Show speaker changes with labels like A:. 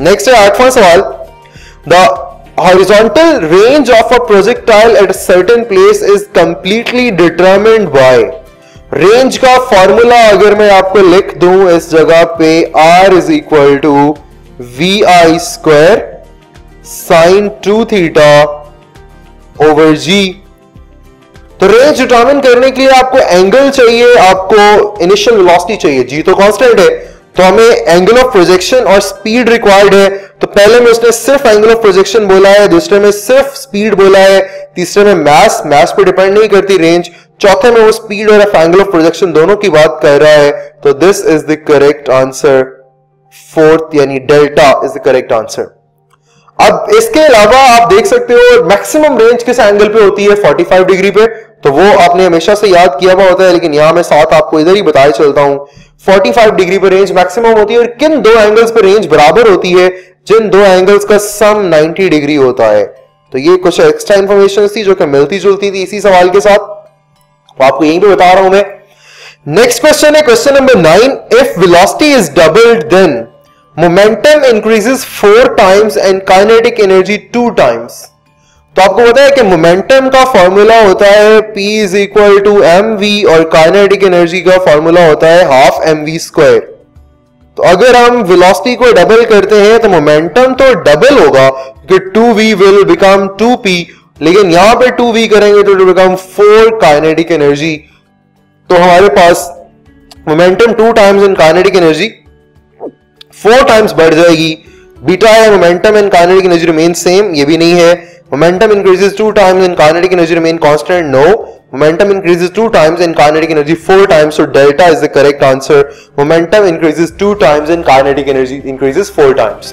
A: Next है आठवां सवाल the horizontal range of a projectile at a certain place is completely by. Range का formula अगर मैं आपको लिख दूँ इस जगह पे r is equal to v i square sine two theta over g तो रेंज डिटर्मिन करने के लिए आपको एंगल चाहिए, आपको इनिशियल वेलोसिटी चाहिए। जी तो कांस्टेंट है। तो हमें एंगल ऑफ़ प्रोजेक्शन और स्पीड रिक्वायर्ड है। तो पहले में उसने सिर्फ़ एंगल ऑफ़ प्रोजेक्शन बोला है, दूसरे में सिर्फ़ स्पीड बोला है, तीसरे में मैस मैस पर डिपेंड नहीं करती रेंज चौथे में वो स्पीड और एंगल ऑफ़ प्रोजेक्शन दोनों की बात कर रहा है। तो this is the correct answer fourth यानी delta is the correct answer अब इसके अलावा आप देख सकते हो मैक्सिमम रेंज किस एंगल पे होती है? 45 डिग्री पे। तो वो आपने हमेशा से याद किया हुआ होता है, लेकिन यहाँ मैं साथ आपको इधर ही बताया चलता हूँ। 45 डिग्री पर रेंज मैक्सिमम होती है और किन दो एंगल्स पर रेंज बराबर होती है, जिन दो एंगल्स का सम 90 डिग्री होता है। तो ये कुछ एक्स्ट्रा इंफॉर्मेशन थी जो कि मिलती जुलती थी इसी सवाल के साथ। तो आपको यही पे बता रहा हूँ मैं। नेक्स्ट क्वेश्चन है question number nine if velocity is doubled then momentum increases four times and kinetic energy two times तो आपको पता है कि मोमेंटम का फॉर्मूला होता है P is equal to m v और काइनेटिक एनर्जी का फॉर्मूला होता है हाफ़ एम वी स्क्वायर तो अगर हम वेलोसिटी को डबल करते हैं तो मोमेंटम तो डबल होगा कि two v will become two p लेकिन यहाँ पे टू वी करेंगे तो बिकम फोर काइनेटिक एनर्जी तो हमारे पास momentum two times in kinetic energy four times बढ़ जाएगी. बीटा है momentum and kinetic energy remain same ये भी नहीं है. Momentum increases two times and kinetic energy remain constant? No. Momentum increases two times and kinetic energy four times. So delta is the correct answer. Momentum increases two times and kinetic energy increases four times.